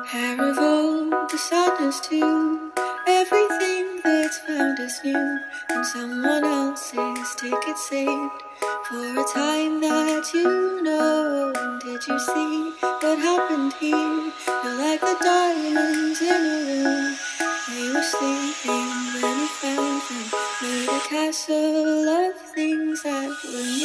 Hair of old, the sadness too. Everything that's found is new, and someone else's ticket saved for a time that you know. And did you see what happened here? You're like the diamonds in a room. They were sleeping when you found them. Made a castle of things that were